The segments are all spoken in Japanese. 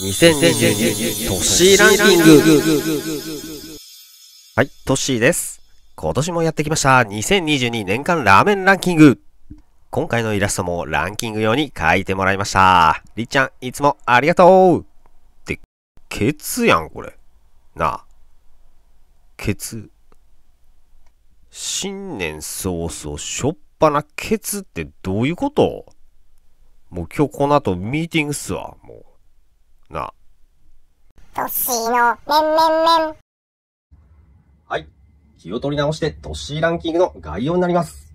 2022トッシーランキングはい、トッシーです。今年もやってきました2022年間ラーメンランキング今回のイラストもランキング用に描いてもらいました。りっちゃん、いつもありがとうって、ケツやん、これ。なあ。ケツ。新年早々、しょっぱなケツってどういうこと？もう今日この後ミーティングっすわ、もう。なあ。トッシーのメンメンメン。はい。気を取り直して、トッシーランキングの概要になります。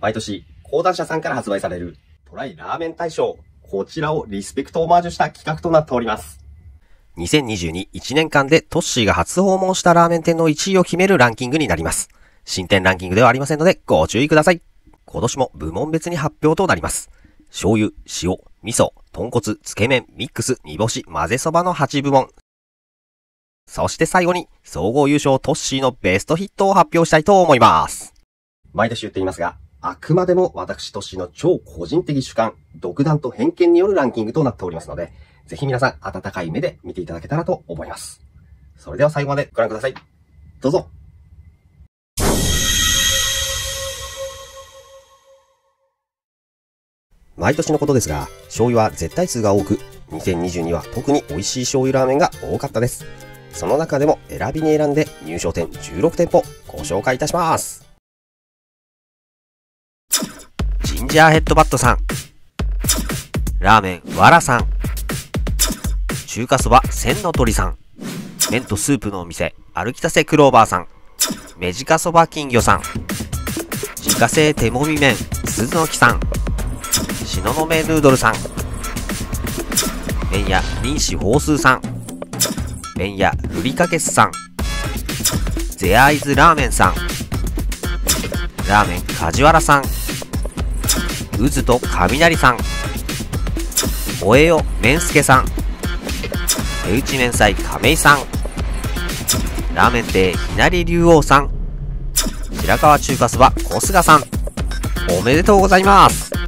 毎年、講談社さんから発売される、トライラーメン大賞。こちらをリスペクトオマージュした企画となっております。2022、1年間でトッシーが初訪問したラーメン店の1位を決めるランキングになります。新店ランキングではありませんので、ご注意ください。今年も部門別に発表となります。醤油、塩、味噌、豚骨、つけ麺、ミックス、煮干し、混ぜそばの8部門。そして最後に、総合優勝トッシーのベストヒットを発表したいと思います。毎年言っていますが、あくまでも私トッシーの超個人的主観、独断と偏見によるランキングとなっておりますので、ぜひ皆さん温かい目で見ていただけたらと思います。それでは最後までご覧ください。どうぞ。毎年のことですが、醤油は絶対数が多く、2022は特に美味しい醤油ラーメンが多かったです。その中でも選びに選んで入賞店16店舗ご紹介いたします。ジンジャーヘッドバットさん。ラーメンわらさん。中華そば千の鳥さん。麺とスープのお店歩きたせクローバーさん。メジカそば金魚さん。自家製手もみ麺鈴の木さん。東雲ヌードルさん。麺屋臨死宝数さん。麺屋ふりかけすさん。ゼアイズラーメンさん。ラーメン梶原さん。渦と雷さん。おえよ麺助さん。手打ち麺菜亀井さん。ラーメン亭ひなり竜王さん。白川中華そば小菅さん。おめでとうございます。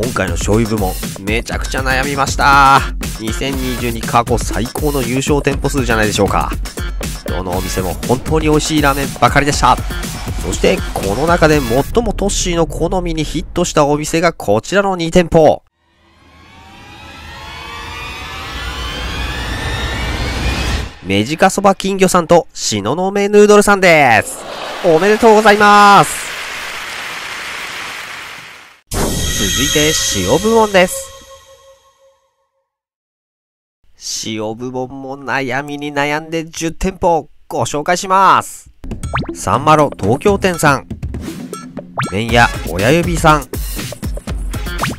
今回の醤油部門、めちゃくちゃ悩みました。2022過去最高の優勝店舗数じゃないでしょうか。どのお店も本当に美味しいラーメンばかりでした。そして、この中で最もトッシーの好みにヒットしたお店がこちらの2店舗。メジカそば金魚さんと東雲ヌードルさんです。おめでとうございます。続いて塩部門です。塩部門も悩みに悩んで10店舗ご紹介します。サンマロ東京店さん。麺屋親指さん。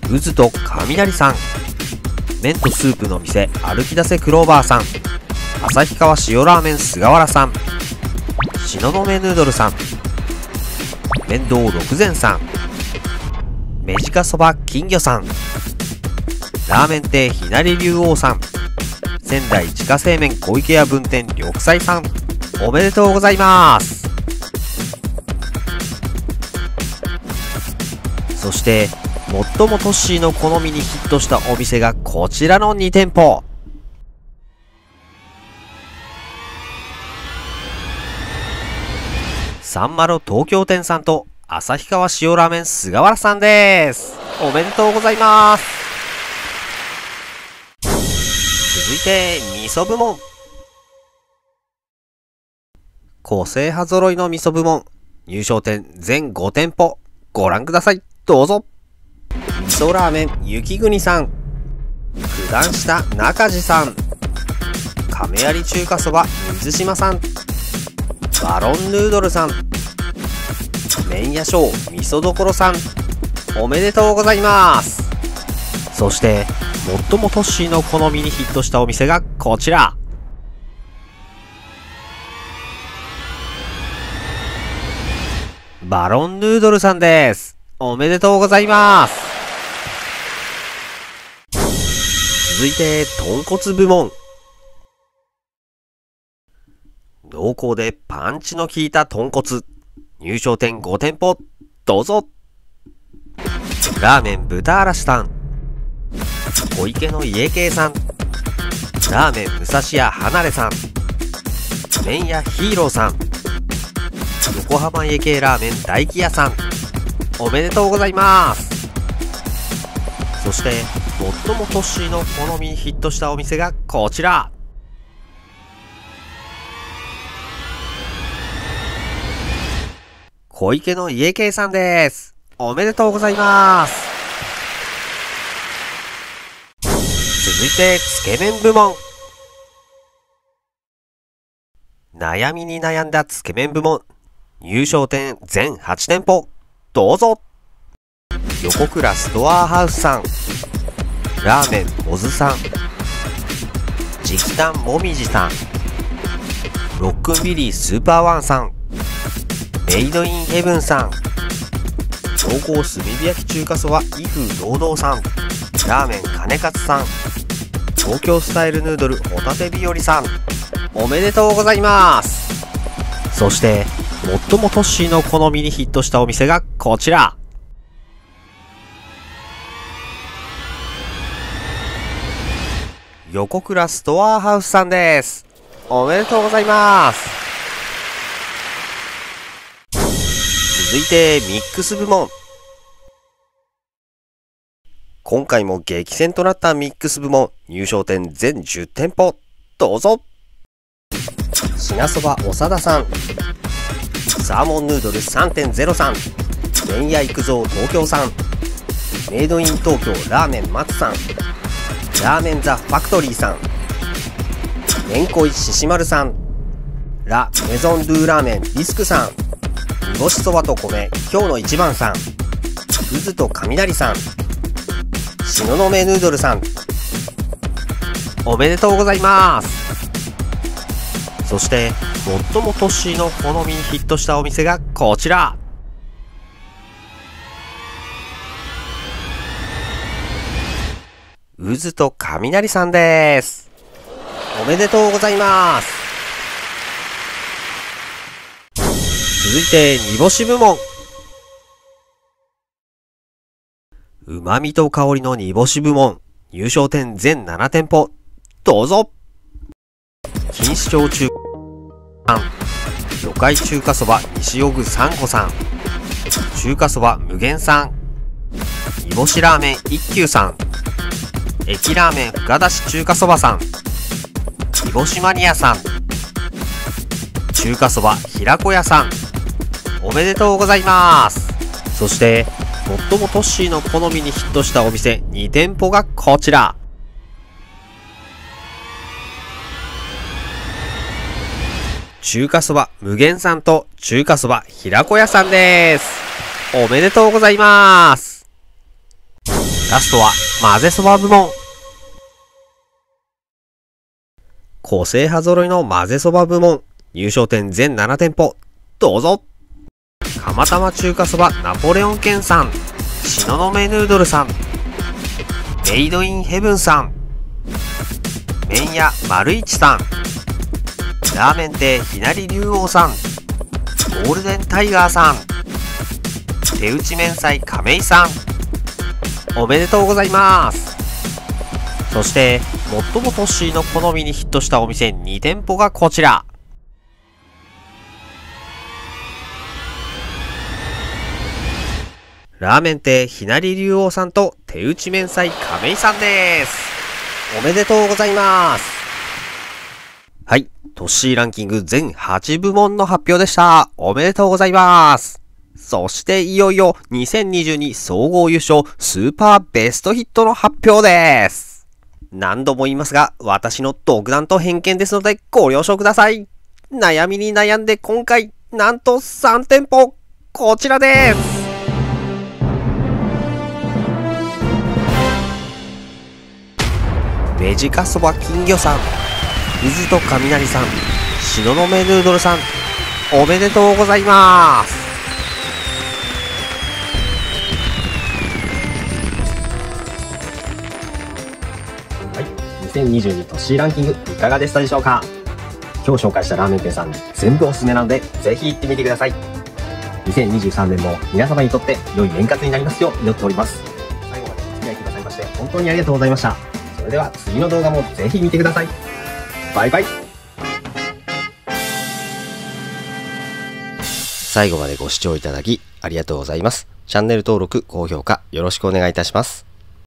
渦と雷さん。麺とスープの店歩き出せクローバーさん。旭川塩ラーメン菅原さん。東雲ヌードルさん。麺道六膳さん。メジカそば金魚さん。ラーメン亭ひなり竜王さん。仙台自家製麺小池屋分店緑菜さん。おめでとうございます。そして、最もトッシーの好みにヒットしたお店がこちらの2店舗。サンマロ東京店さんと旭川塩ラーメン菅原さんです。おめでとうございます。続いて、味噌部門。個性派揃いの味噌部門。入賞店全5店舗。ご覧ください。どうぞ。味噌ラーメン雪国さん。九段下中地さん。亀有中華そば水島さん。バロンヌードルさん。麺屋小味噌どころさん。おめでとうございます。そして、最もトッシーの好みにヒットしたお店がこちら。バロンヌードルさんです。おめでとうございます。続いて、豚骨部門。濃厚でパンチの効いた豚骨。入賞店5店舗、どうぞ。ラーメン豚嵐さん。小池の家系さん。ラーメン武蔵屋離れさん麺屋ヒーローさん横浜家系ラーメン大木屋さんおめでとうございますそして最もトッシーの好みヒットしたお店がこちら小池の家系さんですおめでとうございます続いて、つけ麺部門。悩みに悩んだつけ麺部門。入賞店全8店舗。どうぞ横倉ストアハウスさん。ラーメンモズさん。直談もみじさん。ロックンビリースーパーワンさん。メイドインヘブンさん。濃厚炭火焼き中華そば威風堂々さん。ラーメン金勝さん。東京スタイルヌードルホタテ日和さん。おめでとうございます。そして、最もトッシーの好みにヒットしたお店がこちら。横倉ストアハウスさんです。おめでとうございます。続いて、ミックス部門。今回も激戦となったミックス部門、入賞店全10店舗、どうぞ。品そば長田さん、サーモンヌードル3.03、麺屋育蔵東京さん、メイドイン東京ラーメン松さん、ラーメンザファクトリーさん、めんこいししまるさん、ラ・メゾンドゥラーメンビスクさん、煮干しそばと米今日の一番さん、渦と雷さん、しののめヌードルさん、おめでとうございます。そして、最もトッシーの好みにヒットしたお店がこちら。渦と雷さんです。おめでとうございます。続いて、煮干し部門。旨味と香りの煮干し部門。入賞店全7店舗。どうぞ錦糸町中さん。魚介中華そば西尾具さんごさん。中華そば無限さん。煮干しラーメン一休さん。駅ラーメン深出し中華そばさん。煮干しマニアさん。中華そば平子屋さん。おめでとうございます。そして、最もトッシーの好みにヒットしたお店2店舗がこちら。中華そば無限さんと中華そば平子屋さんです。おめでとうございます。ラストは混ぜそば部門。個性派揃いの混ぜそば部門。入賞店全7店舗。どうぞ釜玉中華そばナポレオン県さん。しののめヌードルさん。メイドインヘブンさん。麺屋丸一さん。ラーメン亭ひなり竜王さん。ゴールデンタイガーさん。手打ち麺菜亀井さん。おめでとうございます。そして、最もトッシーの好みにヒットしたお店2店舗がこちら。ラーメン亭ひなり竜王さんと手打ち麺菜亀井さんです。おめでとうございます。はい。トッシーランキング全8部門の発表でした。おめでとうございます。そしていよいよ2022総合優勝スーパーベストヒットの発表です。何度も言いますが、私の独断と偏見ですのでご了承ください。悩みに悩んで今回、なんと3店舗、こちらです。メジカそば金魚さん、渦と雷さん、しののめヌードルさん、おめでとうございます。はい、2022都市ランキングいかがでしたでしょうか？今日紹介したラーメン店さん全部おすすめなのでぜひ行ってみてください。2023年も皆様にとって良い年活になりますよう祈っております。最後までお付き合いくださいまして本当にありがとうございました。れでは次の動画もぜひ見てください。バイバイ。最後までご視聴いただきありがとうございます。チャンネル登録、高評価よろしくお願いいたします。